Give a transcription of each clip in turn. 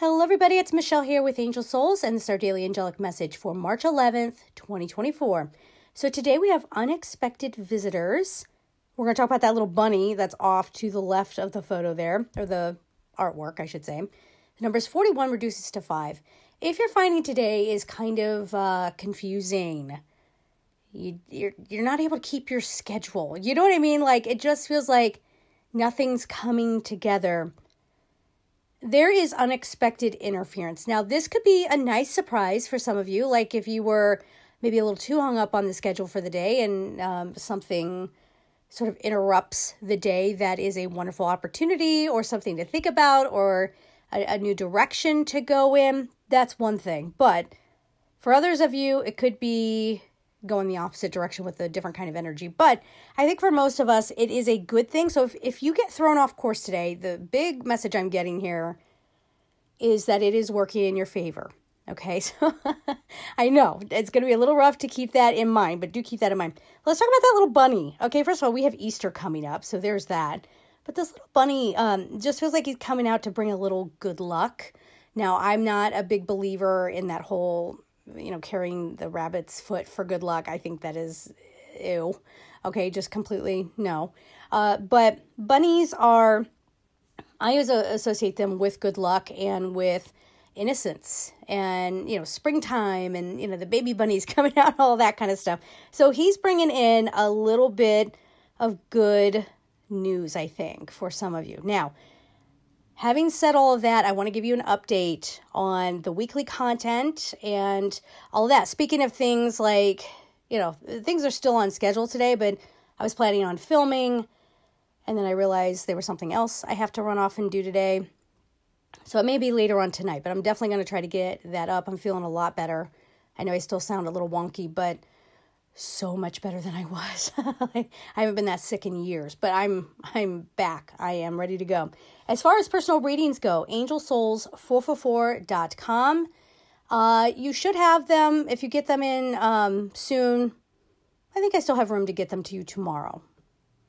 Hello, everybody. It's Michelle here with Angel Souls, and this is our daily angelic message for March 11th, 2024. So, today we have unexpected visitors. We're going to talk about that little bunny that's off to the left of the photo there, or the artwork, I should say. The number is 41 reduces to 5. If you're finding today is kind of uh, confusing, you, you're, you're not able to keep your schedule. You know what I mean? Like, it just feels like nothing's coming together there is unexpected interference. Now, this could be a nice surprise for some of you, like if you were maybe a little too hung up on the schedule for the day and um, something sort of interrupts the day that is a wonderful opportunity or something to think about or a, a new direction to go in. That's one thing. But for others of you, it could be go in the opposite direction with a different kind of energy. But I think for most of us, it is a good thing. So if, if you get thrown off course today, the big message I'm getting here is that it is working in your favor. Okay, so I know it's going to be a little rough to keep that in mind, but do keep that in mind. Let's talk about that little bunny. Okay, first of all, we have Easter coming up, so there's that. But this little bunny um, just feels like he's coming out to bring a little good luck. Now, I'm not a big believer in that whole you know, carrying the rabbit's foot for good luck. I think that is ew. Okay, just completely no. Uh, but bunnies are, I always associate them with good luck and with innocence and, you know, springtime and, you know, the baby bunnies coming out, all that kind of stuff. So he's bringing in a little bit of good news, I think, for some of you. Now, Having said all of that, I want to give you an update on the weekly content and all that. Speaking of things like, you know, things are still on schedule today, but I was planning on filming and then I realized there was something else I have to run off and do today. So it may be later on tonight, but I'm definitely going to try to get that up. I'm feeling a lot better. I know I still sound a little wonky, but so much better than I was. I haven't been that sick in years, but I'm I'm back. I am ready to go. As far as personal readings go, angelsouls444.com. Uh, you should have them if you get them in um, soon. I think I still have room to get them to you tomorrow.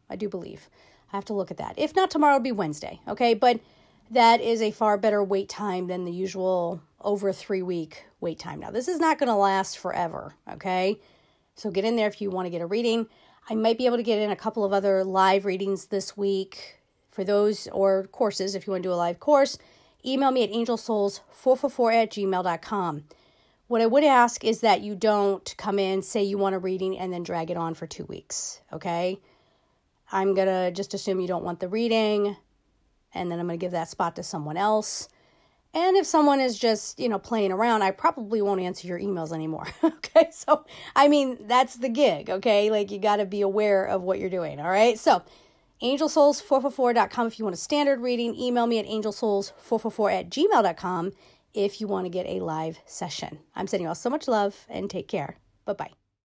I do believe. I have to look at that. If not tomorrow, it'll be Wednesday. Okay, but that is a far better wait time than the usual over three week wait time. Now, this is not going to last forever. Okay so get in there if you want to get a reading. I might be able to get in a couple of other live readings this week for those or courses if you want to do a live course. Email me at angelsouls444 at gmail.com. What I would ask is that you don't come in, say you want a reading, and then drag it on for two weeks, okay? I'm going to just assume you don't want the reading, and then I'm going to give that spot to someone else. And if someone is just, you know, playing around, I probably won't answer your emails anymore. okay. So, I mean, that's the gig. Okay. Like, you got to be aware of what you're doing. All right. So, angelsouls444.com if you want a standard reading. Email me at angelsouls444 at gmail.com if you want to get a live session. I'm sending you all so much love and take care. Bye bye.